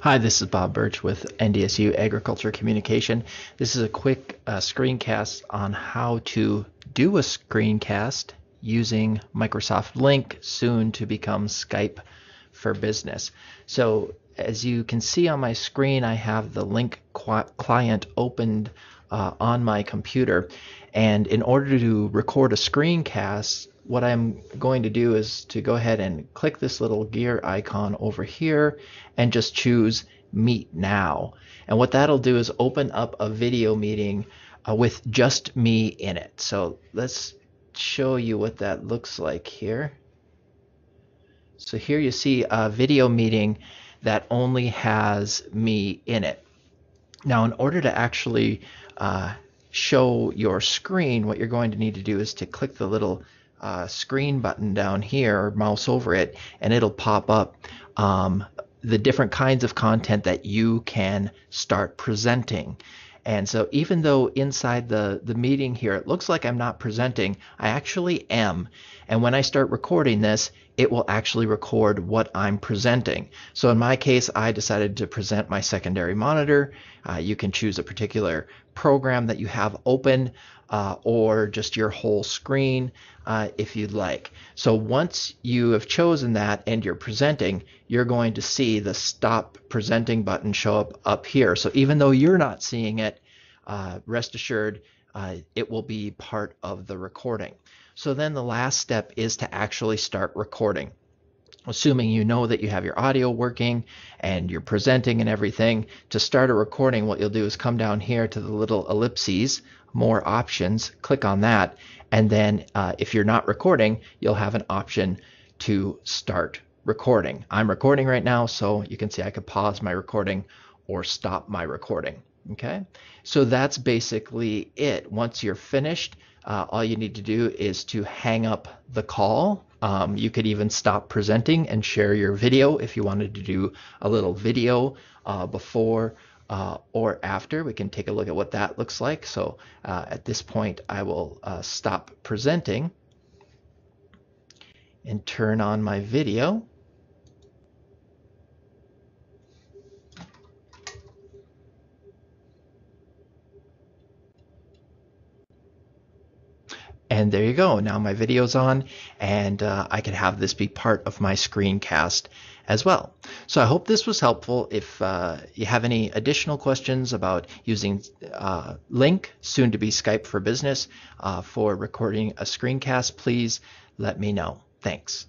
Hi, this is Bob Birch with NDSU Agriculture Communication. This is a quick uh, screencast on how to do a screencast using Microsoft Lync, soon to become Skype for Business. So, as you can see on my screen, I have the Lync client opened uh, on my computer. And in order to record a screencast, what I'm going to do is to go ahead and click this little gear icon over here and just choose Meet Now. And what that'll do is open up a video meeting uh, with just me in it. So let's show you what that looks like here. So here you see a video meeting that only has me in it. Now in order to actually uh, show your screen, what you're going to need to do is to click the little uh, screen button down here mouse over it and it'll pop up um, the different kinds of content that you can start presenting. And so even though inside the, the meeting here, it looks like I'm not presenting, I actually am. And when I start recording this, it will actually record what I'm presenting. So in my case, I decided to present my secondary monitor. Uh, you can choose a particular program that you have open uh, or just your whole screen uh, if you'd like. So once you have chosen that and you're presenting, you're going to see the stop presenting button show up up here. So even though you're not seeing it, uh, rest assured uh, it will be part of the recording. So then the last step is to actually start recording assuming you know that you have your audio working and you're presenting and everything, to start a recording, what you'll do is come down here to the little ellipses, more options, click on that, and then uh, if you're not recording, you'll have an option to start recording. I'm recording right now, so you can see I could pause my recording or stop my recording. Okay, so that's basically it. Once you're finished, uh, all you need to do is to hang up the call um, you could even stop presenting and share your video if you wanted to do a little video uh, before uh, or after. We can take a look at what that looks like. So uh, at this point, I will uh, stop presenting and turn on my video. And there you go. Now my video's on and uh, I can have this be part of my screencast as well. So I hope this was helpful. If uh, you have any additional questions about using uh, Lync, soon to be Skype for Business, uh, for recording a screencast, please let me know. Thanks.